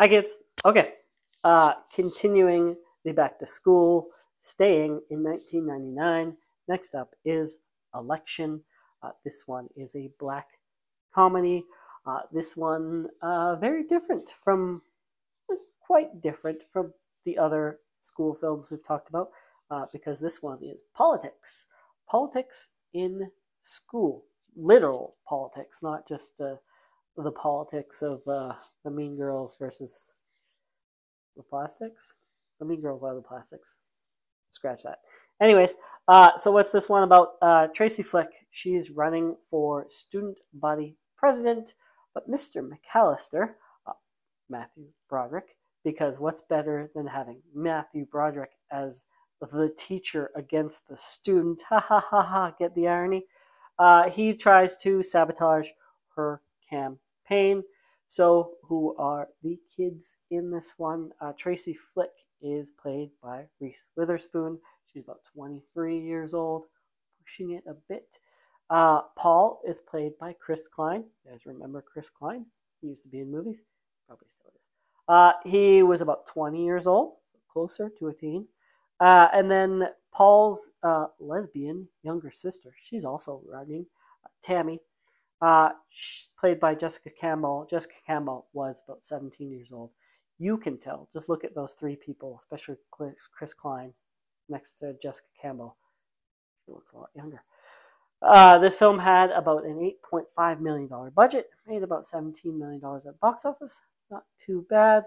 Hi, kids. Okay. Uh, continuing the back to school, staying in 1999. Next up is Election. Uh, this one is a black comedy. Uh, this one, uh, very different from, quite different from the other school films we've talked about, uh, because this one is politics. Politics in school. Literal politics, not just uh, the politics of uh, the Mean Girls versus the Plastics. The Mean Girls are the Plastics. Scratch that. Anyways, uh, so what's this one about? Uh, Tracy Flick. She's running for student body president, but Mr. McAllister, uh, Matthew Broderick, because what's better than having Matthew Broderick as the teacher against the student? Ha ha ha ha! Get the irony? Uh, he tries to sabotage her campaign. So, who are the kids in this one? Uh, Tracy Flick is played by Reese Witherspoon. She's about 23 years old, pushing it a bit. Uh, Paul is played by Chris Klein. You guys remember Chris Klein? He used to be in movies. Probably still is. Uh, he was about 20 years old, so closer to a teen. Uh, and then Paul's uh, lesbian younger sister, she's also running, uh, Tammy, uh, played by Jessica Campbell. Jessica Campbell was about 17 years old. You can tell. Just look at those three people, especially Chris Klein next to Jessica Campbell. She looks a lot younger. Uh, this film had about an $8.5 million budget, made about $17 million at box office. Not too bad.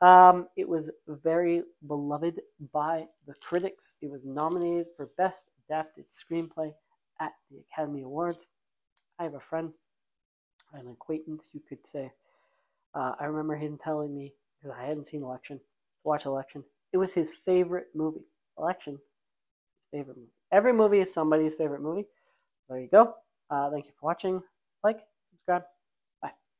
Um, it was very beloved by the critics. It was nominated for Best Adapted Screenplay at the Academy Awards. I have a friend, an acquaintance, you could say. Uh, I remember him telling me, because I hadn't seen Election, watch Election. It was his favorite movie. Election, his favorite movie. Every movie is somebody's favorite movie. There you go. Uh, thank you for watching. Like, subscribe.